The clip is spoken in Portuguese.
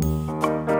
Música